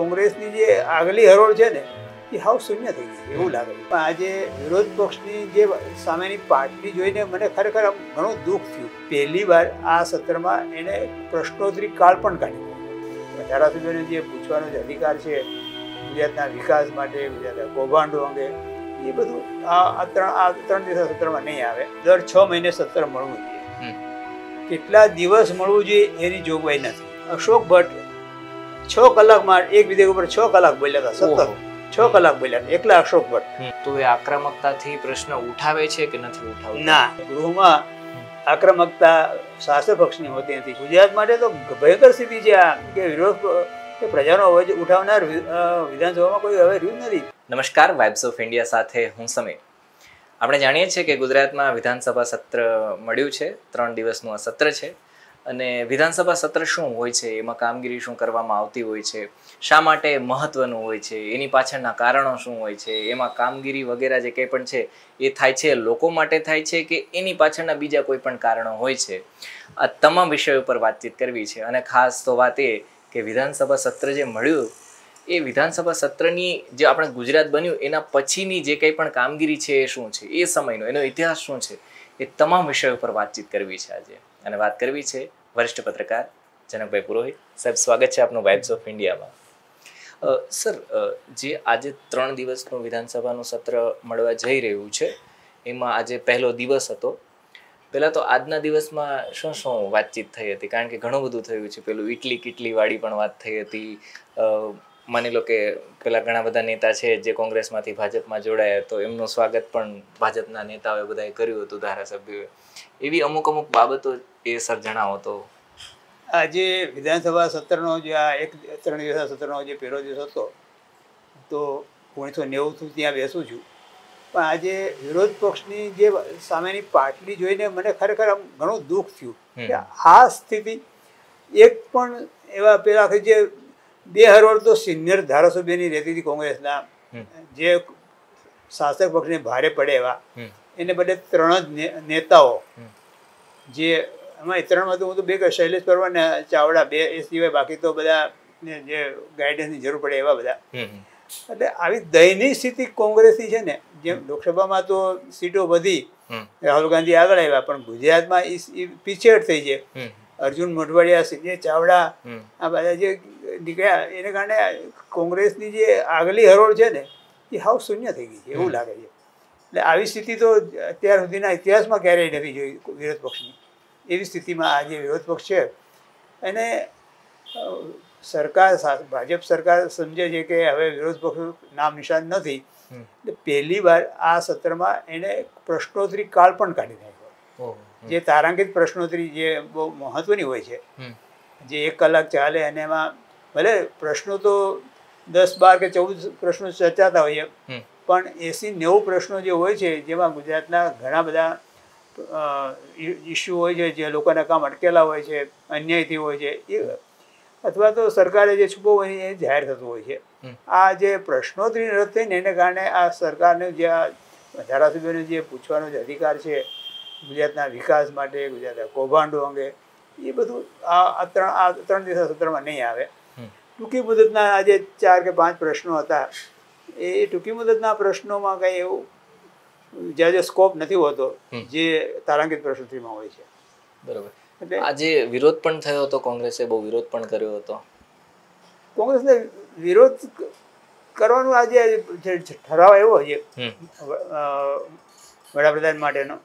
કોંગ્રેસની જે આગલી હરોળ છે ને એ હાવ શૂન્ય થઈ ગઈ એવું લાગે પણ આજે વિરોધ પક્ષની જે સામેની પાર્ટી જોઈને મને ખરેખર આમ ઘણું દુઃખ થયું. પહેલી વાર આ સત્રમાં એને પ્રશ્નોત્તરી કાળ પણ કાઢી ધારાસભ્યોને જે પૂછવાનો જે અધિકાર છે ગુજરાતના વિકાસ માટે ગુજરાતના કૌભાંડો અંગે એ બધું આ આ ત્રણ આ ત્રણ દિવસ સત્રમાં નહીં આવે. દર છ મહિને સત્ર મળવું જોઈએ. કેટલા દિવસ મળવું જોઈએ એની જોગવાઈ નથી. અશોક ભટ્ટ છ કલાકમાં એક વિધેયક ઉપર છ કલાક બોલ્યા હતા સતત છ કલાક બોલ્યા એકલા અશોક ભટ્ટ. તો એ આક્રમકતાથી પ્રશ્ન ઉઠાવે છે કે નથી ઉઠાવ ના ગૃહમાં આક્રમકતા શાસક પક્ષની હોતી નથી. ગુજરાત માટે તો ભયંકર સ્થિતિ છે આ કે વિરોધ કે પ્રજાનો અવાજ ઉઠાવનાર વિધાનસભામાં કોઈ હવે રહ્યું નથી. નમસ્કાર વાઇબ્સ ઓફ ઇન્ડિયા સાથે હું સમીર. આપણે જાણીએ છીએ કે ગુજરાતમાં વિધાનસભા સત્ર મળ્યું છે ત્રણ દિવસનું આ સત્ર છે. અને વિધાનસભા સત્ર શું હોય છે? એમાં કામગીરી શું કરવામાં આવતી હોય છે? શા માટે મહત્વનું હોય છે? એની પાછળના કારણો શું હોય છે? એમાં કામગીરી વગેરે જે કંઈ પણ છે, એ થાય છે, લોકો માટે થાય છે કે એની પાછળના બીજા કોઈ પણ કારણો હોય છે? આ તમામ વિષયો ઉપર વાતચીત કરવી છે. અને ખાસ તો વાત એ કે વિધાનસભા સત્ર જે મળ્યું, એ વિધાનસભા સત્રની જે આપણે ગુજરાત બન્યું, એના પછીની જે કંઈ પણ કામગીરી છે એ શું છે? એ સમયનો, એનો ઇતિહાસ શું છે? એ તમામ વિષયો પર વાતચીત કરવી છે આજે. અને વાત કરવી છે વરિષ્ઠ પત્રકાર જનકભાઈ પુરોહિત. સાહેબ, સ્વાગત છે આપનું વાઇબ્સ ઓફ ઇન્ડિયામાં સર જે આજે ત્રણ દિવસનું વિધાનસભાનું સત્ર મળવા જઈ રહ્યું છે, એમાં આજે પહેલો દિવસ હતો. પહેલાં તો આજના દિવસમાં શું શું વાતચીત થઈ હતી? કારણ કે ઘણું બધું થયું છે. પેલું ઇટલી કિટલીવાળી પણ વાત થઈ હતી. માની લો કે પેલા ઘણા બધા નેતા છે જે કોંગ્રેસમાંથી ભાજપમાં જોડાયા, તો એમનું સ્વાગત પણ ભાજપના નેતાઓએ બધાએ કર્યું હતું ધારાસભ્યોએ. એવી અમુક અમુક બાબતો એ સર જણાવો તો. આજે વિધાનસભા સત્રનો જે આ એક ત્રણ દિવસના સત્રનો જે પહેલો દિવસ હતો તો ઓગણીસો નેવુંથી ત્યાં બેસું છું. પણ આજે વિરોધ પક્ષની જે સામેની પાટલી જોઈને મને ખરેખર આમ ઘણું દુઃખ થયું. કે આ સ્થિતિ એક પણ એવા પેલા જે બે હરોળ તો સિનિયર ધારાસભ્યની રહેતી હતી કોંગ્રેસના જે શાસક પક્ષને ભારે પડે એવા. એને બદલે ત્રણ જ નેતાઓ. જે એમાં એ ત્રણમાં તો હું તો બે શૈલેષ પરમાર ને ચાવડા બે એ સિવાય બાકી તો બધા ને જે ગાઈડન્સની જરૂર પડે એવા બધા. એટલે આવી દયનીય સ્થિતિ કોંગ્રેસની છે ને જેમ લોકસભામાં તો સીટો વધી રાહુલ ગાંધી આગળ આવ્યા પણ ગુજરાતમાં ઈ ઈ પીછેહટ થઈ છે. અર્જુન મોઢવાડિયા સંજય ચાવડા આ બધા જે નીકળ્યા એને કારણે કોંગ્રેસની જે આગલી હરોળ છે ને એ હાવ શૂન્ય થઈ ગઈ છે એવું લાગે છે. એટલે આવી સ્થિતિ તો અત્યાર સુધીના ઇતિહાસમાં ક્યારેય નથી જોઈ વિરોધ પક્ષની. એવી સ્થિતિમાં આ જે વિરોધ પક્ષ છે એને સરકાર ભાજપ સરકાર સમજે છે કે હવે વિરોધ પક્ષ નામ નિશાન નથી. એટલે પહેલી વાર આ સત્રમાં એને પ્રશ્નોત્તરી કાળ પણ કાઢી નાખ્યો. જે તારાંકિત પ્રશ્નોત્તરી જે બહુ મહત્વની હોય છે જે એક કલાક ચાલે અને એમાં ભલે પ્રશ્નો તો દસ બાર કે ચૌદ પ્રશ્નો ચર્ચાતા હોય પણ એંસી નેવું પ્રશ્નો જે હોય છે જેમાં ગુજરાતના ઘણા બધા ઇસ્યુ હોય છે જે લોકોના કામ અટકેલા હોય છે અન્યાયથી હોય છે એ અથવા તો સરકારે જે છુપો હોય એ જાહેર થતું હોય છે. આ જે પ્રશ્નોત્તરી રદ થઈને એને કારણે આ સરકારને જે આ ધારાસભ્યોને જે પૂછવાનો જે અધિકાર છે ગુજરાતના વિકાસ માટે ગુજરાતના કૌભાંડો અંગે એ બધું આ આ ત્રણ આ ત્રણ દિવસના સત્રમાં નહીં આવે. ટૂંકી મુદતના આજે ચાર કે પાંચ પ્રશ્નો હતા. એ ટૂંકી મુદતના પ્રશ્નોમાં કંઈ એવું જ્યાં જે સ્કોપ નથી હોતો જે તારાંકિત પ્રશ્નોત્તરીમાં હોય છે. બરોબર. એટલે આજે વિરોધ પણ થયો હતો કોંગ્રેસે બહુ વિરોધ પણ કર્યો હતો. કોંગ્રેસને વિરોધ કરવાનું આજે જે ઠરાવ આવ્યો છે વડાપ્રધાન માટેનો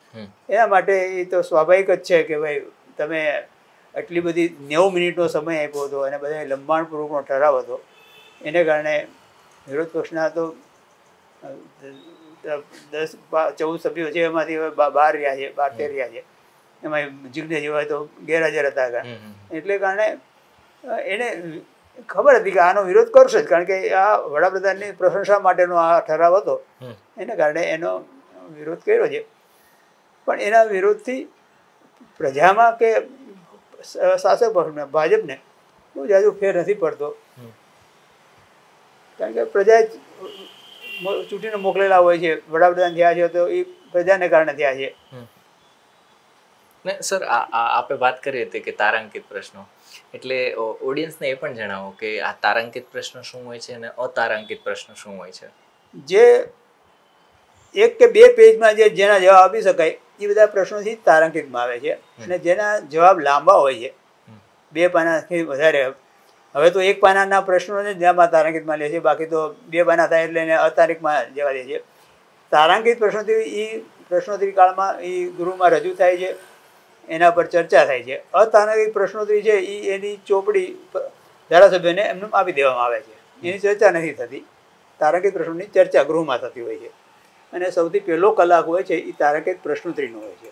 એના માટે એ તો સ્વાભાવિક જ છે કે ભાઈ તમે આટલી બધી નેવું મિનિટનો સમય આપ્યો હતો અને બધા લંબાણપૂર્વકનો ઠરાવ હતો. એને કારણે વિરોધ પક્ષના તો દસ ચૌદ સભ્યો છે એમાંથી હવે બહાર બાર રહ્યા છે બાર તેર રહ્યા છે. એમાં જીગ્ને જેવા તો ગેરહાજર હતા હમ. એટલે કારણે એને ખબર હતી કે આનો વિરોધ કરશે જ કારણ કે આ વડાપ્રધાનની પ્રશંસા માટેનો આ ઠરાવ હતો. એને કારણે એનો વિરોધ કર્યો છે. પણ એના વિરોધથી પ્રજામાં કે શાસક પક્ષને ભાજપને બહુ જાજુ ફેર નથી પડતો. કારણ કે પ્રજા ચૂંટીને મોકલેલા હોય છે. વડાપ્રધાન થયા છે તો એ પ્રજાને કારણે થયા છે. ને સર આપે વાત કરી હતી કે તારાંકિત પ્રશ્નો. એટલે ઓડિયન્સને એ પણ જણાવો કે આ તારાંકિત પ્રશ્ન શું હોય છે અને અતારાંકિત પ્રશ્ન શું હોય છે? જે એક કે બે પેજમાં જે જેના જવાબ આપી શકાય એ બધા પ્રશ્નોથી તારાંકિતમાં આવે છે. અને જેના જવાબ લાંબા હોય છે બે પાનાથી વધારે હવે તો એક પાનાના પ્રશ્નોને જ જેમાં તારાંકિતમાં લે છે, બાકી તો બે પાના થાય એટલે એને અતારીખમાં જવા દે છે. તારાંકિત પ્રશ્નોથી એ પ્રશ્નોત્તરી કાળમાં એ ગૃહમાં રજૂ થાય છે, એના પર ચર્ચા થાય છે. અતારાંકિત પ્રશ્નોત્તરી છે એ એની ચોપડી ધારાસભ્યને એમને આપી દેવામાં આવે છે. એની ચર્ચા નથી થતી. તારાંકિત પ્રશ્નોની ચર્ચા ગૃહમાં થતી હોય છે. અને સૌથી પહેલો કલાક હોય છે એ તારાંકિત પ્રશ્નોત્તરીનો હોય છે.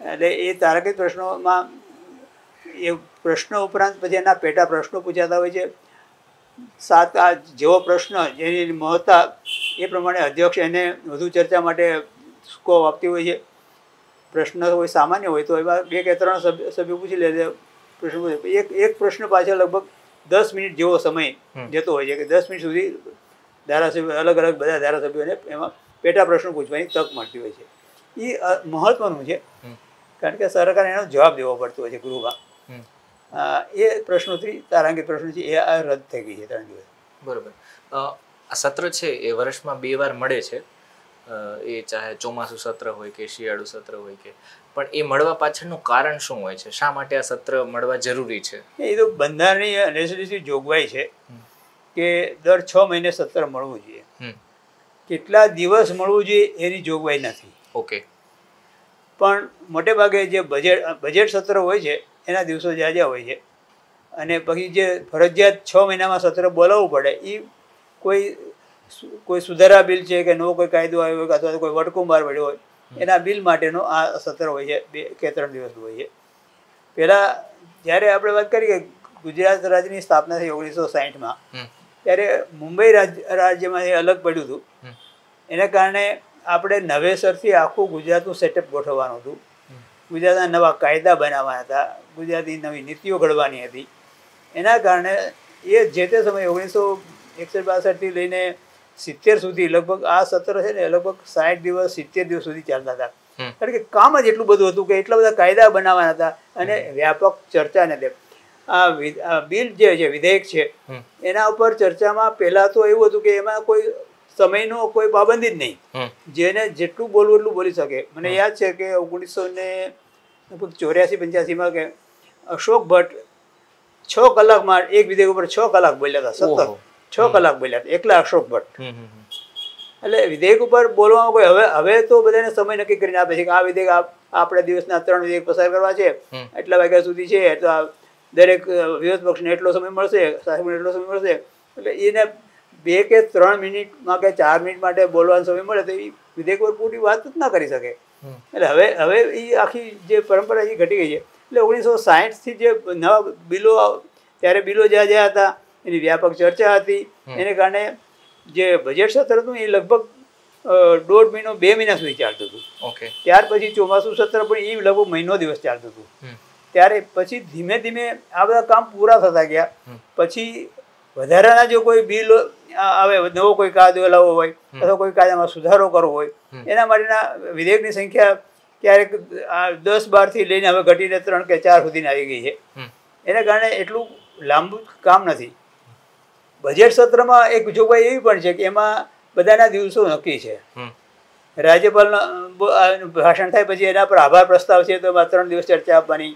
એટલે એ તારાંકિત પ્રશ્નોમાં એ પ્રશ્ન ઉપરાંત પછી એના પેટા પ્રશ્નો પૂછાતા હોય છે. સાત આ જેવો પ્રશ્ન જેની મહત્તા એ પ્રમાણે અધ્યક્ષ એને વધુ ચર્ચા માટે સ્કોપ આપતી હોય છે. પ્રશ્ન હોય સામાન્ય હોય તો એમાં બે કે ત્રણ સભ્ય સભ્યો પૂછી લે પ્રશ્ન પૂછે. એક એક પ્રશ્ન પાછળ લગભગ દસ મિનિટ જેવો સમય જતો હોય છે કે દસ મિનિટ સુધી ધારાસભ્યો અલગ અલગ બધા ધારાસભ્યોને એમાં પેટા પ્રશ્નો પૂછવાની તક મળતી હોય છે. એ મહત્વનું છે. કારણ કે સરકારે એનો જવાબ દેવો પડતો હોય છે ગૃહમાં. એ પ્રશ્નોથી તારાંકિત પ્રશ્નો છે એ આ રદ થઈ ગઈ છે ત્રણ દિવસ બરોબર. આ સત્ર છે એ વર્ષમાં બે વાર મળે છે. એ ચાહે ચોમાસું સત્ર હોય કે શિયાળુ સત્ર હોય કે પણ એ મળવા પાછળનું કારણ શું હોય છે? શા માટે આ સત્ર મળવા જરૂરી છે? એ તો બંધારણીય રેસિડેન્સી જોગવાઈ છે કે દર છ મહિને સત્ર મળવું જોઈએ. કેટલા દિવસ મળવું જોઈએ એની જોગવાઈ નથી. ઓકે. પણ મોટે ભાગે જે બજેટ બજેટ સત્ર હોય છે એના દિવસો જાજા હોય છે. અને પછી જે ફરજિયાત છ મહિનામાં સત્ર બોલાવવું પડે એ કોઈ કોઈ સુધારા બિલ છે કે નવો કોઈ કાયદો આવ્યો હોય કે અથવા તો કોઈ વટકું બહાર પડ્યો હોય એના બિલ માટેનો આ સત્ર હોય છે બે કે ત્રણ દિવસનું હોય છે. પહેલાં જ્યારે આપણે વાત કરીએ કે ગુજરાત રાજ્યની સ્થાપના થઈ ઓગણીસો સાહીઠમાં ત્યારે મુંબઈ રાજ્ય રાજ્યમાં એ અલગ પડ્યું હતું. એના કારણે આપણે નવેસરથી આખું ગુજરાતનું સેટઅપ ગોઠવવાનું હતું. ગુજરાતના નવા કાયદા બનાવવાના હતા. ગુજરાતની નવી નીતિઓ ઘડવાની હતી. એના કારણે એ જે તે સમયે ઓગણીસો એકસઠ બાસઠથી લઈને સિત્તેર સુધી લગભગ આ સત્ર છે ને લગભગ સાઠ દિવસ સિત્તેર દિવસ સુધી ચાલતા હતા. કારણ કે કામ જ એટલું બધું હતું કે એટલા બધા કાયદા બનાવવાના હતા અને વ્યાપક ચર્ચા ને તે. આ બિલ જે છે વિધેયક છે એના ઉપર ચર્ચામાં પહેલાં તો એવું હતું કે એમાં કોઈ સમયનો કોઈ પાબંદી જ નહીં. જેને જેટલું બોલવું એટલું બોલી શકે. મને યાદ છે કે ઓગણીસો ને લગભગ ચોર્યાસી પંચ્યાસીમાં કે અશોક ભટ્ટ છ કલાકમાં એક વિધેયક ઉપર છ કલાક બોલ્યા હતા સતત છ કલાક બોલ્યા હતા એકલા અશોક ભટ્ટ. એટલે વિધેયક ઉપર બોલવામાં કોઈ હવે હવે તો બધાને સમય નક્કી કરીને આપે છે કે આ વિધેયક આપણે દિવસના ત્રણ વિધેયક પસાર કરવા છે એટલા વાગ્યા સુધી છે તો દરેક વિરોધ પક્ષને એટલો સમય મળશે સાહેબને એટલો સમય મળશે એટલે એને બે કે ત્રણ મિનિટમાં કે ચાર મિનિટ માટે બોલવાનો સમય મળે તો એ વિધેયક પર પૂરી વાત જ ના કરી શકે. એટલે હવે હવે એ આખી જે પરંપરા એ ઘટી ગઈ છે. એટલે ઓગણીસો સાહીઠથી જે નવા બિલો ત્યારે બિલો જ્યાં જ્યાં હતા એની વ્યાપક ચર્ચા હતી. એને કારણે જે બજેટ સત્ર હતું એ લગભગ દોઢ મહિનો બે મહિના સુધી ચાલતું હતું. ઓકે. ત્યાર પછી ચોમાસું સત્ર પણ એ લગભગ મહિનો દિવસ ચાલતું હતું. ત્યારે પછી ધીમે ધીમે આ બધા કામ પૂરા થતા ગયા. પછી વધારાના જો કોઈ બિલ આવે નવો કોઈ કાયદો લાવવો હોય અથવા કોઈ કાયદામાં સુધારો કરવો હોય એના માટેના વિધેયકની સંખ્યા ક્યારેક દસ બારથી લઈને હવે ઘટીને ત્રણ કે ચાર સુધીને આવી ગઈ છે. એના કારણે એટલું લાંબુ કામ નથી. બજેટ સત્રમાં એક જોગવાઈ એવી પણ છે કે એમાં બધાના દિવસો નક્કી છે. રાજ્યપાલનો ભાષણ થાય પછી એના પર આભાર પ્રસ્તાવ છે તો એમાં ત્રણ દિવસ ચર્ચા આપવાની.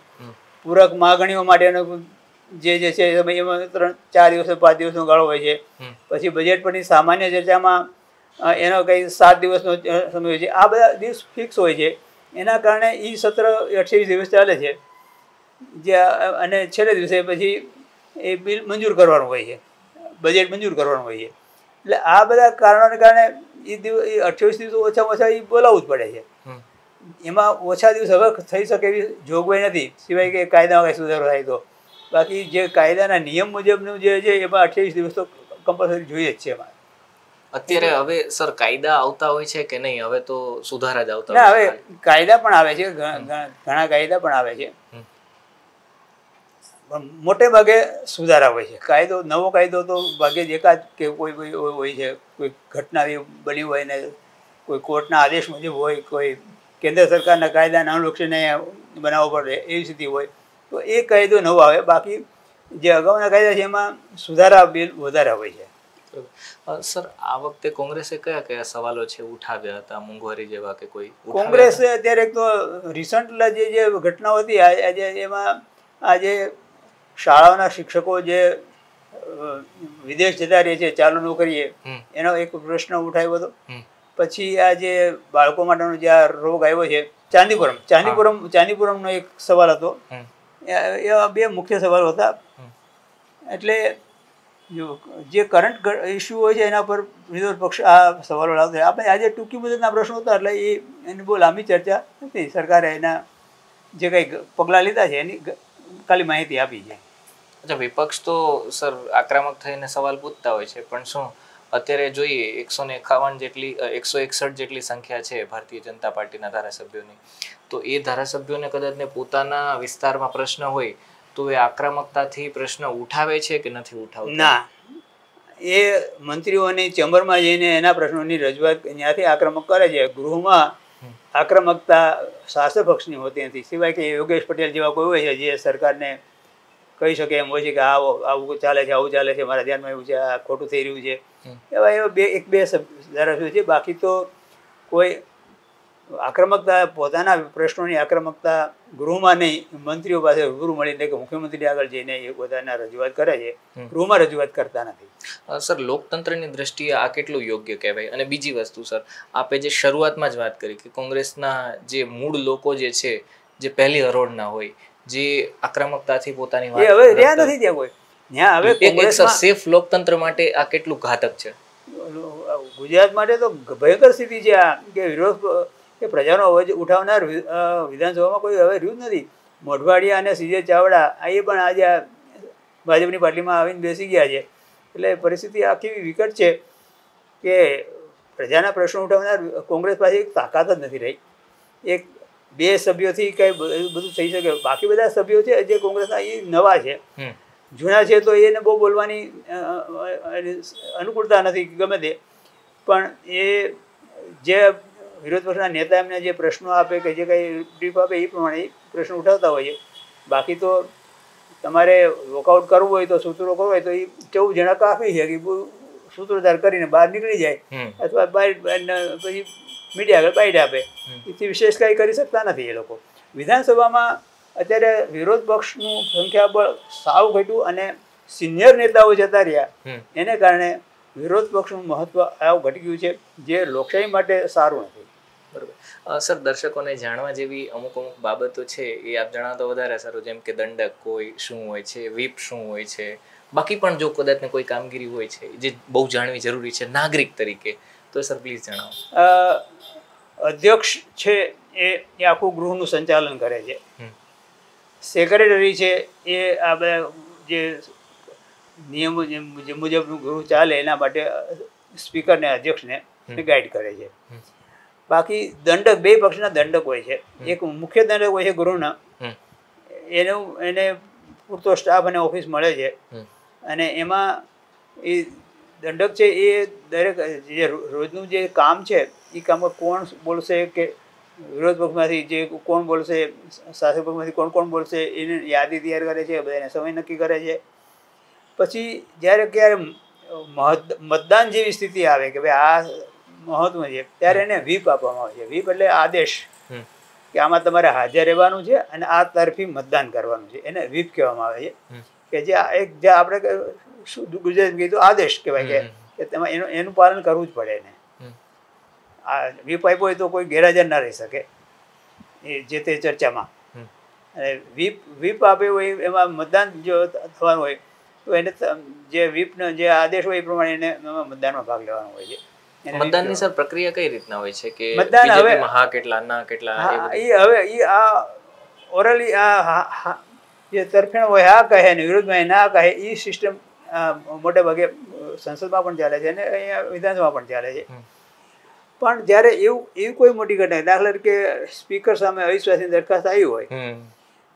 પૂરક માગણીઓ માટેનો જે જે છે એમાં ત્રણ ચાર દિવસો પાંચ દિવસનો ગાળો હોય છે. પછી બજેટ પરની સામાન્ય ચર્ચામાં એનો કંઈ સાત દિવસનો સમય હોય છે. આ બધા દિવસ ફિક્સ હોય છે. એના કારણે એ સત્ર અઠ્યાવીસ દિવસ ચાલે છે. જે અને છેલ્લે દિવસે પછી એ બિલ મંજૂર કરવાનું હોય છે. બજેટ મંજૂર કરવાનું હોય છે. એટલે આ બધા કારણોને કારણે એ દિવસ એ અઠ્યાવીસ દિવસ ઓછામાં ઓછા એ બોલાવવું જ પડે છે. એમાં ઓછા દિવસ હવે થઈ શકે એવી જોગવાઈ નથી. સિવાય કે કાયદામાં કાંઈ સુધારો થાય તો. બાકી જે કાયદાના નિયમ મુજબનું જે છે એમાં અઠ્યાવીસ દિવસ તો કમ્પલસરી જોઈએ જ છે એમાં. અત્યારે હવે સર કાયદા આવતા હોય છે કે નહીં? હવે તો સુધારા જ આવતા હોય હવે કાયદા પણ આવે છે ઘણા કાયદા પણ આવે છે. પણ મોટે ભાગે સુધારા હોય છે. કાયદો નવો કાયદો તો ભાગે જ એકાદ કે કોઈ કોઈ હોય છે. કોઈ ઘટના બની હોય ને કોઈ કોર્ટના આદેશ મુજબ હોય કોઈ કેન્દ્ર સરકારના કાયદાને અનુલક્ષીને બનાવવો પડે એવી સ્થિતિ હોય તો એ કાયદો નવો આવે. બાકી જે અગાઉના કાયદા છે એમાં સુધારા બિલ વધારે હોય છે. સર આ વખતે કોંગ્રેસે કયા કયા સવાલો છે ઉઠાવ્યા હતા? મોંઘવારી જેવા કે કોઈ કોંગ્રેસે અત્યારે તો રિસન્ટલા જે જે ઘટનાઓ હતી આજે એમાં આજે શાળાઓના શિક્ષકો જે વિદેશ જતા રહે છે ચાલુ નોકરીએ એનો એક પ્રશ્ન ઉઠાવ્યો હતો. પછી આ જે બાળકો માટેનો જે આ રોગ આવ્યો છે ચાંદીપુરમ ચાંદીપુરમ ચાંદીપુરમનો એક સવાલ હતો. એ- એવા બે મુખ્ય સવાલો હતા. એટલે જો જે કરંટ ઇસ્યુ હોય છે એના પર વિરોધ પક્ષ આ સવાલો લાવતો આપણે આજે ટૂંકી મુદતના પ્રશ્નો હતા એટલે એ એની બહુ લાંબી ચર્ચા નથી સરકારે એના જે કંઈ પગલાં લીધા છે એની ખાલી માહિતી આપી છે. અચ્છા, વિપક્ષ તો સર આક્રમક થઈને સવાલ પૂછતા હોય છે, પણ શું અત્યારે જોઈએ એકસો ને એકાવન જેટલી એકસો એકસઠ જેટલી સંખ્યા છે ભારતીય જનતા પાર્ટીના ધારાસભ્યોની. તો એ ધારાસભ્યોને કદાચ ને પોતાના વિસ્તારમાં પ્રશ્ન હોય તો એ આક્રમકતાથી પ્રશ્ન ઉઠાવે છે કે નથી ઉઠાવતો? ના. એ મંત્રીઓની ચેમ્બરમાં જઈને એના પ્રશ્નોની રજૂઆત ત્યાંથી આક્રમક કરે છે. ગૃહમાં આક્રમકતા શાસક પક્ષની હોતી નથી. સિવાય કે યોગેશ પટેલ જેવા કોઈ હોય છે જે સરકારને કહી શકે એમ હોય છે કે આવો આવું ચાલે છે આવું ચાલે છે મારા ધ્યાનમાં એવું છે આ ખોટું થઈ રહ્યું છે. એવા એવા બે એક બે સભ- ધારાસભ્યો છે. બાકી તો કોઈ આક્રમકતા પોતાના પ્રશ્નોની આક્રમકતા ગૃહમાં નહીં મંત્રીઓ પાસે રૂબરૂ મળીને કે મુખ્યમંત્રી આગળ જઈને એ પોતાના રજૂઆત કરે છે ગૃહમાં રજૂઆત કરતા નથી. સર લોકતંત્રની દ્રષ્ટિએ આ કેટલું યોગ્ય કહેવાય? અને બીજી વસ્તુ સર આપે જે શરૂઆતમાં જ વાત કરી કે કોંગ્રેસના જે મૂળ લોકો જે છે જે પહેલી હરોળના હોય જે આક્રમકતાથી પોતાની વાત હવે રહ્યા નથી ત્યાં કોઈ. ત્યાં હવે સેફ લોકતંત્ર માટે આ કેટલું ઘાતક છે? ગુજરાત માટે તો ભયંકર સ્થિતિ છે આ કે વિરોધ કે પ્રજાનો અવાજ ઉઠાવનાર વિધાનસભામાં કોઈ હવે રહ્યું જ નથી. મોઢવાડિયા અને સીજે ચાવડા આ એ પણ આજે ભાજપની પાર્ટીમાં આવીને બેસી ગયા છે. એટલે પરિસ્થિતિ આખી વિકટ છે કે પ્રજાના પ્રશ્નો ઉઠાવનાર કોંગ્રેસ પાસે એક તાકાત જ નથી રહી. એક બે સભ્યોથી કંઈ બધું થઈ શકે. બાકી બધા સભ્યો છે જે કોંગ્રેસના એ નવા છે. જૂના છે તો એને બહુ બોલવાની અનુકૂળતા નથી ગમે તે. પણ એ જે વિરોધ પક્ષના નેતા એમને જે પ્રશ્નો આપે કે જે કંઈ બ્રીફ આપે એ પ્રમાણે પ્રશ્ન ઉઠાવતા હોય છે. બાકી તો તમારે વોકઆઉટ કરવું હોય તો સૂત્રો કરવું હોય તો એ ચૌદ જણા કાફી છે કે સૂત્રધાર કરીને બહાર નીકળી જાય. અથવા બહાર પછી મીડિયા આગળ બાઈટ આપે. એથી વિશેષ કાંઈ કરી શકતા નથી એ લોકો. વિધાનસભામાં અત્યારે વિરોધ પક્ષનું સંખ્યાબળ સાવ ઘટ્યું અને સિનિયર નેતાઓ જતા રહ્યા. એને કારણે વિરોધ પક્ષનું મહત્વ આવું ઘટી ગયું છે જે લોકશાહી માટે સારું નથી. સર દર્શકોને જાણવા જેવી અમુક અમુક બાબતો છે એ આપ જણાવતો વધારે સારું. જેમ કે દંડક કોઈ શું હોય છે વીપ શું હોય છે બાકી પણ જો કદાચને કોઈ કામગીરી હોય છે જે બહુ જાણવી જરૂરી છે નાગરિક તરીકે તો સર પ્લીઝ જણાવો. અધ્યક્ષ છે એ આખું ગૃહનું સંચાલન કરે છે. સેક્રેટરી છે એ આપણે જે નિયમો જે મુજબનું ગૃહ ચાલે એના માટે સ્પીકરને અધ્યક્ષને ગાઈડ કરે છે. બાકી દંડક બે પક્ષના દંડક હોય છે. એક મુખ્ય દંડક હોય છે ગુરુના. એનું એને પૂરતો સ્ટાફ અને ઓફિસ મળે છે. અને એમાં એ દંડક છે એ દરેક જે રોજનું જે કામ છે એ કામમાં કોણ બોલશે કે વિરોધ પક્ષમાંથી જે કોણ બોલશે શાસક પક્ષમાંથી કોણ કોણ બોલશે એની યાદી તૈયાર કરે છે બધાને સમય નક્કી કરે છે. પછી જ્યારે ક્યારે મતદાન જેવી સ્થિતિ આવે કે ભાઈ આ મહત્વ છે. ત્યારે એને વીપ આપવામાં આવે છે. વીપ એટલે આદેશ કે આમાં તમારે હાજર રહેવાનું છે અને આ તરફી મતદાન કરવાનું છે. એને વીપ કહેવામાં આવે છે. કે જે એક જે આપણે શું ગુજરાત કીધું આદેશ કહેવાય કે તેમાં એનું એનું પાલન કરવું જ પડે એને. આ વીપ આપ્યો હોય તો કોઈ ગેરહાજર ના રહી શકે. એ જે તે ચર્ચામાં. અને વીપ વીપ આપ્યો હોય એમાં મતદાન જો થવાનું હોય તો એને જે વીપનો જે આદેશ હોય એ પ્રમાણે એને મતદાનમાં ભાગ લેવાનો હોય છે. મતદાનની સર પ્રક્રિયા કઈ રીતના હોય છે કે મતદાન હવે- હા કેટલા ના કેટલા એ હવે એ આ ઓરલી આ જે તરફેણ હોય હા કહે ને વિરોધમાં ના કહે એ સિસ્ટમ મોટે ભાગે સંસદમાં પણ ચાલે છે અને અહીંયા વિધાનસભામાં પણ ચાલે છે. પણ જ્યારે એવું એવી કોઈ મોટી ઘટના દાખલા તરીકે સ્પીકર સામે અવિશ્વાસની દરખાસ્ત આવી હોય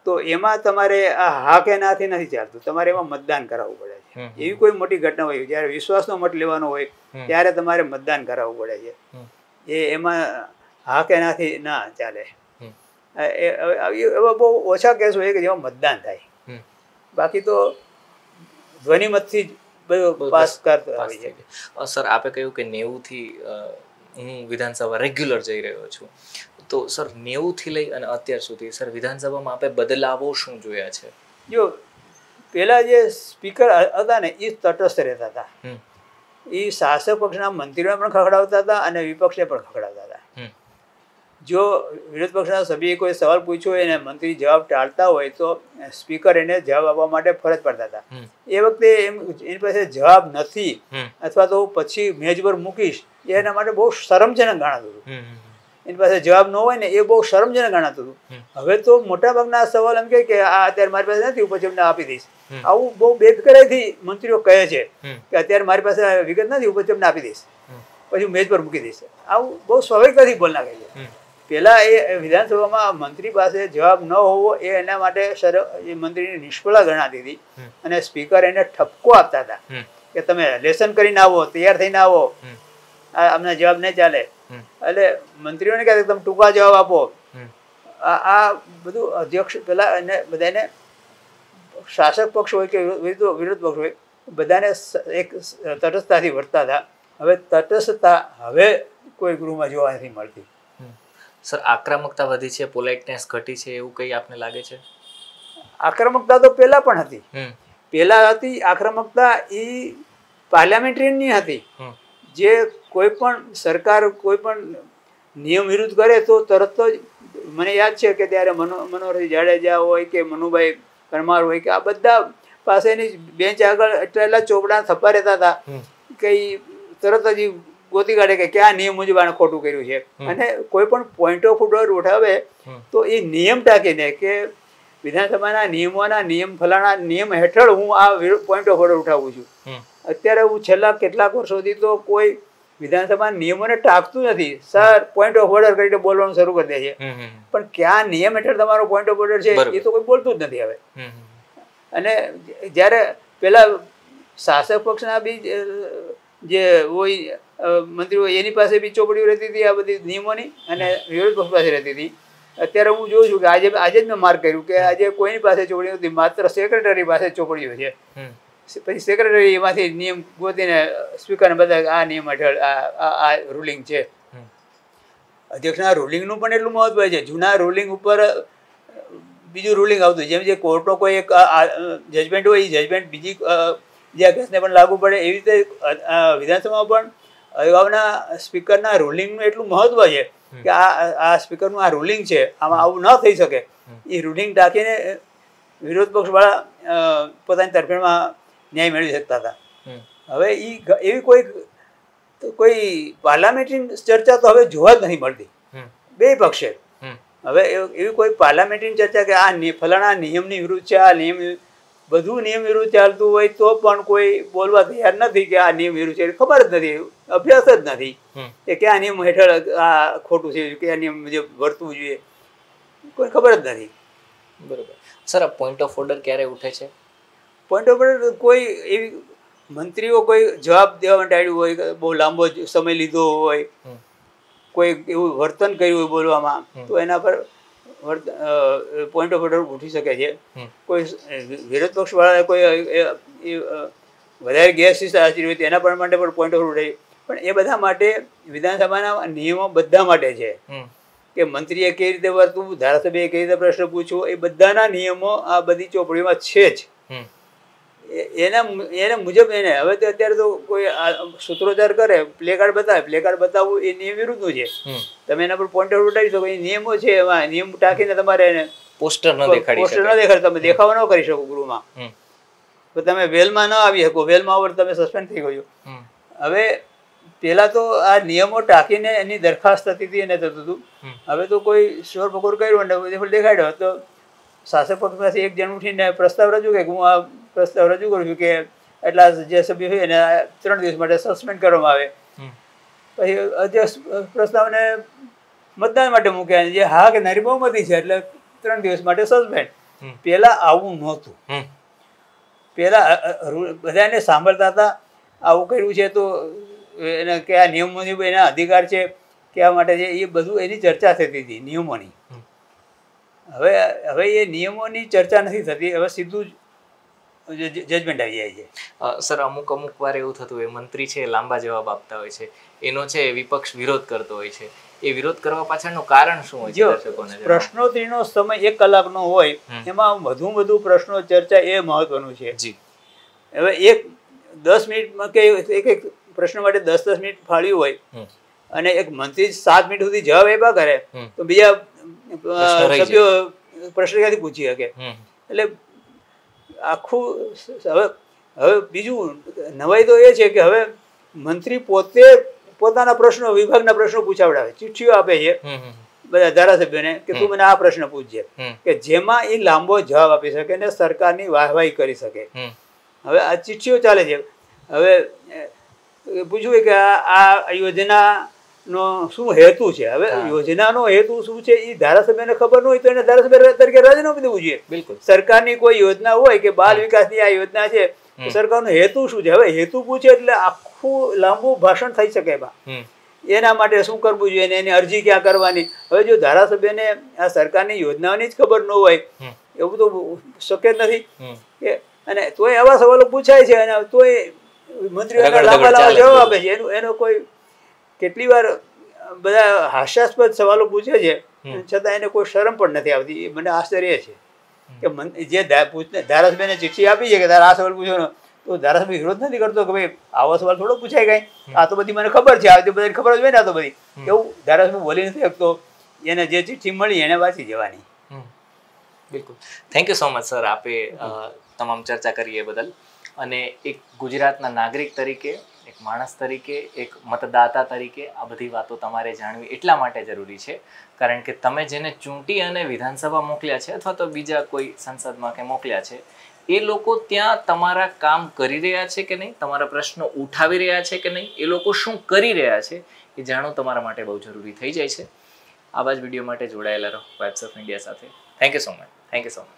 તો એમાં તમારે આ હા કે નાથી નથી ચાલતું. તમારે એમાં મતદાન કરાવવું પડે છે. એવી કોઈ મોટી ઘટના હોય જ્યારે વિશ્વાસનો મત લેવાનો હોય ત્યારે તમારે મતદાન કરાવવું પડે છે. એ એમાં હા કે નાથી ના ચાલે. એવા બહુ ઓછા કેસ હોય કે જેમાં મતદાન થાય. બાકી તો ધ્વનિમતથી જ બધું પાસ કરતો પાસ આવી જાય ગયું. અ, સર આપે કહ્યું કે નેવુંથી થી હું વિધાનસભા રેગ્યુલર જઈ રહ્યો છું. તો સર નેવુંથી લઈ અને અત્યાર સુધી સર વિધાનસભામાં આપે બદલાવો શું જોયા છે? જો પેલા જે સ્પીકર હતા ને એ તટસ્થ રહેતા હતા. એ શાસક પક્ષના મંત્રીઓને પણ ખખડાવતા હતા અને વિપક્ષને પણ ખખડાવતા હતા. જો વિરોધ પક્ષના સભ્યએ કોઈ સવાલ પૂછ્યો હોય અને મંત્રી જવાબ ટાળતા હોય તો સ્પીકર એને જવાબ આપવા માટે ફરજ પડતા હતા. એ વખતે એમ એની પાસે જવાબ નથી અથવા તો પછી મેજ પર મૂકીશ એના માટે બહુ શરમજનક ગણાતું હતું. એની પાસે જવાબ ન હોય ને એ બહુ શરમજનક ગણાતું. હતું. હવે તો મોટાભાગના સવાલ એમ કે આ અત્યારે મારી પાસે નથી પછી એમને આપી દઈશ. આવું બહુ બેફિકરાઈથી મંત્રીઓ કહે છે કે અત્યારે મારી પાસે વિગત નથી પછી એમને આપી દઈશ. પછી મેજ પર મૂકી દઈશ. આવું બહુ સ્વાભાવિકતાથી બોલ નાખે છે. પહેલાં એ વિધાનસભામાં મંત્રી પાસે જવાબ ન હોવો એ એના માટે સર એ મંત્રીની નિષ્ફળતા ગણાતી હતી. અને સ્પીકર એને ઠપકો આપતા હતા કે તમે લેસન કરીને આવો તૈયાર થઈને આવો. અમને જવાબ નહીં ચાલે. એટલે મંત્રીઓને કહે તમે ટૂંકા જવાબ આપો. આ બધું અધ્યક્ષ પેલા એને બધાને શાસક પક્ષ હોય કે વિરોધ પક્ષ હોય બધાને એક તટસ્થતાથી વર્તા હતા. હવે તટસ્થતા હવે કોઈ ગૃહમાં જોવા નથી મળતી. સર આક્રમકતા વધી છે પોલાઇટનેસ ઘટી છે એવું કંઈ આપને લાગે છે? આક્રમકતા તો પહેલા પણ હતી. પહેલા હતી આક્રમકતા એ પાર્લામેન્ટરીની હતી. જે કોઈ પણ સરકાર કોઈ પણ નિયમ વિરુદ્ધ કરે તો તરત જ મને યાદ છે કે ત્યારે મનો મનોહરજી જાડેજા હોય કે મનુભાઈ પરમાર હોય કે આ બધા પાસેની બેન્ચ આગળ એટલા ચોપડા થપ્પા રહેતા હતા કે તરત જ ગોતી કાઢે કે ક્યાં નિયમ મુજબ આને ખોટું કર્યું છે. અને કોઈ પણ પોઈન્ટ ઓફ ઓર્ડર ઉઠાવે તો એ નિયમ ટાંકીને કે વિધાનસભાના નિયમોના નિયમ ફલાણા નિયમ હેઠળ હું આ પોઈન્ટ ઓફ ઓર્ડર ઉઠાવું છું. અત્યારે હું છેલ્લા કેટલાક વર્ષોથી તો કોઈ વિધાનસભા નિયમોને ટાંકતું નથી. સર પોઈન્ટ ઓફ ઓર્ડર કરીને બોલવાનું શરૂ કરી દે છે. પણ ક્યાં નિયમ હેઠળ તમારો પોઈન્ટ ઓફ ઓર્ડર છે એ તો કોઈ બોલતું જ નથી હવે. અને જ્યારે પેલા શાસક પક્ષના બી જે હોય મંત્રીઓ મંત્રી હોય એની પાસે બી ચોપડીઓ રહેતી હતી આ બધી નિયમોની અને વિરોધ પક્ષ પાસે રહેતી હતી. અત્યારે હું જોઉં છું કે આજે આજે જ મેં માર્ક કર્યું કે આજે કોઈની પાસે ચોપડીઓ નથી માત્ર સેક્રેટરી પાસે ચોપડીઓ છે. પછી સેક્રેટરી એમાંથી નિયમ ગોતીને સ્પીકરને બધા આ નિયમ હેઠળ આ રૂલિંગ છે. અધ્યક્ષના રૂલિંગનું પણ એટલું મહત્વ છે. જૂના રૂલિંગ ઉપર બીજું રૂલિંગ આવતું જેમ જે કોર્ટનો કોઈ એક જજમેન્ટ હોય એ જજમેન્ટ બીજી જે કેસને પણ લાગુ પડે એવી રીતે વિધાનસભામાં પણ અગાઉના સ્પીકરના રૂલિંગનું એટલું મહત્વ છે કે આ આ સ્પીકરનું આ રૂલિંગ છે. આમાં આવું ન થઈ શકે. એ રૂલિંગ ટાંકીને વિરોધ પક્ષવાળા પોતાની તરફેણમાં ન્યાય મેળવી શકતા હતા. હવે એ એવી કોઈ કોઈ પાર્લામેન્ટરી ચર્ચા તો હવે જોવા જ નથી મળતી. બે પક્ષે. હવે એવી કોઈ પાર્લામેન્ટરી ચર્ચા કે આ ફલાણા નિયમની વિરુદ્ધ છે આ નિયમ બધું નિયમ વિરુદ્ધ ચાલતું હોય તો પણ કોઈ બોલવા તૈયાર નથી કે આ નિયમ વિરુદ્ધ છે. ખબર જ નથી. અભ્યાસ જ નથી. કે કયા નિયમ હેઠળ આ ખોટું છે કયા નિયમ મુજબ વર્તવું જોઈએ. કોઈ ખબર જ નથી. બરોબર. સર આ પોઈન્ટ ઓફ ઓર્ડર ક્યારે ઉઠે છે? પોઈન્ટ ઓફ કોઈ એવી મંત્રીઓ કોઈ જવાબ દેવા માટે આવ્યું હોય બહુ લાંબો સમય લીધો હોય કોઈ એવું વર્તન કર્યું હોય બોલવામાં તો એના પર પોઈન્ટ ઓફ ઓર્ડર ઉઠી શકે છે. કોઈ વિરોધ પક્ષવાળાએ કોઈ વધારે ગેરશિસ્ત આચરી હોય એના પર માટે પણ પોઈન્ટ ઓફ ઓર્ડર પણ એ બધા માટે વિધાનસભાના નિયમો બધા માટે છે. કે મંત્રીએ કઈ રીતે વર્તવું ધારાસભ્યએ કઈ રીતે પ્રશ્ન પૂછવો એ બધાના નિયમો આ બધી ચોપડીમાં છે જ. એના એના મુજબ એને. હવે તો અત્યારે તો કોઈ સૂત્રોચ્ચાર કરે પ્લે કાર્ડ બતાવે. પ્લે કાર્ડ બતાવવું એ નિયમ વિરુદ્ધનું છે. તમે એના પર પોઈન્ટ આઉટ ઉઠાવી શકો. એ નિયમો છે એમાં નિયમ ટાંકીને તમારે એને પોસ્ટર ન દેખાડી પોસ્ટર ન શકે તમે દેખાવ ન કરી શકો ગૃહમાં. તો તમે વેલમાં ન આવી શકો. વેલમાં ઓવર તમે સસ્પેન્ડ થઈ ગયો. હવે પેલા તો આ નિયમો ટાંકીને એની દરખાસ્ત થતી હતી એને થતું હતું. હવે તો કોઈ શોર પકોર કર્યો અને દેખાડ્યો તો શાસક પક્ષમાંથી એક જણ ઉઠીને પ્રસ્તાવ રજૂ કે હું આ પ્રસ્તાવ રજૂ કરું છું કે એટલા જે સભ્ય હોય એને ત્રણ દિવસ માટે સસ્પેન્ડ કરવામાં આવે. પછી અધ્યક્ષ પ્રસ્તાવને મતદાન માટે મૂક્યા જે હા કે નારી બહુમતી છે એટલે ત્રણ દિવસ માટે સસ્પેન્ડ પેલા પહેલાં આવું નહોતું. પહેલાં બધાને સાંભળતા હતા આવું કર્યું છે તો એને કયા નિયમ મુજબ એના અધિકાર છે કયા માટે છે એ બધું એની ચર્ચા થતી હતી નિયમોની. હવે હવે એ નિયમોની ચર્ચા નથી થતી હવે સીધું જ જજમેન્ટ આવી જાય છે. સર અમુક અમુક વાર એવું થતું હોય મંત્રી છે લાંબા જવાબ આપતા હોય છે. એનો છે વિપક્ષ વિરોધ કરતો હોય છે. એ વિરોધ કરવા પાછળનું કારણ શું હોય છે પ્રશ્નોત્તરીનો સમય એક કલાકનો હોય. એમાં વધુ વધુ પ્રશ્નો ચર્ચા એ મહત્વનું છે. જી. હવે એક દસ મિનિટમાં કે એક એક પ્રશ્ન માટે દસ દસ મિનિટ ફાળ્યું હોય અને એક મંત્રી સાત મિનિટ સુધી જવાબ આપ્યા કરે તો બીજા સભ્યો પ્રશ્ન ક્યાંથી પૂછી શકે. એટલે આખું હવે હવે બીજું નવાઈ તો એ છે કે હવે મંત્રી પોતે પોતાના પ્રશ્નો વિભાગના પ્રશ્નો પૂછાવડાવે. ચિઠ્ઠીઓ આપે છે. બધા ધારાસભ્યોને કે તું મને આ પ્રશ્ન પૂછજે. કે જેમાં એ લાંબો જવાબ આપી શકે ને સરકારની વાહવાહી કરી શકે. હવે આ ચિઠ્ઠીઓ ચાલે છે. હવે પૂછવું કે આ આ યોજનાનો શું હેતુ છે? હવે યોજનાનો હેતુ શું છે? એ ધારાસભ્યને ખબર ન હોય તો એને ધારાસભ્ય તરીકે રાજીનામું દેવું જોઈએ. બિલકુલ. સરકારની કોઈ યોજના હોય કે બાલ વિકાસની આ યોજના છે સરકારનો હેતુ શું છે? હવે હેતુ પૂછે એટલે આખું લાંબુ ભાષણ થઈ શકે એમાં. એના માટે શું કરવું જોઈએ એની અરજી ક્યાં કરવાની? હવે જો ધારાસભ્યને આ સરકારની યોજનાઓની જ ખબર ન હોય એવું તો શક્ય જ નથી. કે અને તોય આવા સવાલો પૂછાય છે અને તોય મંત્રીઓ લાંબા લાંબા જવાબ આપે છે. એનો એનો કોઈ કેટલી વાર બધા હાસ્યાસ્પદ સવાલો પૂછે છે છતાં એને કોઈ શરમ પણ નથી આવતી. એ મને આશ્ચર્ય છે કે મન જે પૂછને ધારાસભ્યને ચિઠ્ઠી આપી છે કે તારે આ સવાલ પૂછવાનો તો ધારાસભ્ય વિરોધ નથી કરતો કે ભાઈ આવો સવાલ થોડો પૂછાય કાંઈ? આ તો બધી મને ખબર છે આ તો બધાને ખબર જ હોય ને આ તો બધી. એવું ધારાસભ્ય બોલી નથી શકતો. એને જે ચિઠ્ઠી મળી એને વાંચી જવાની. બિલકુલ. Thank you so much sir આપે તમામ ચર્ચા કરી એ બદલ. અને એક ગુજરાતના નાગરિક તરીકે એક માણસ તરીકે, એક મતદાતા તરીકે આ બધી વાતો તમારે જાણવી એટલા માટે જરૂરી છે. કારણ કે તમે જેને ચૂંટી અને વિધાનસભા મોકલ્યા છે અથવા તો બીજા કોઈ સંસદમાં કે મોકલ્યા છે, એ લોકો ત્યાં તમારા કામ કરી રહ્યા છે કે નહીં? તમારા પ્રશ્નો ઉઠાવી રહ્યા છે કે નહીં? એ લોકો શું કરી રહ્યા છે? એ જાણવું તમારા માટે બહુ જરૂરી થઈ જાય છે. આવા જ વીડિયો માટે જોડાયેલા રહો. વાઇબ્સ ઓફ ઇન્ડિયા સાથે. Thank you so much thank you so much